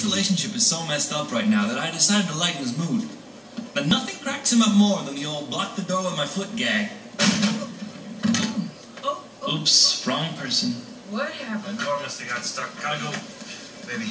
Frank's relationship is so messed up right now that I decided to lighten his mood. But nothing cracks him up more than the old block the door with my foot gag. Oh, oh, oh. Oops, wrong person. what happened? The door must have got stuck. Gotta go, baby.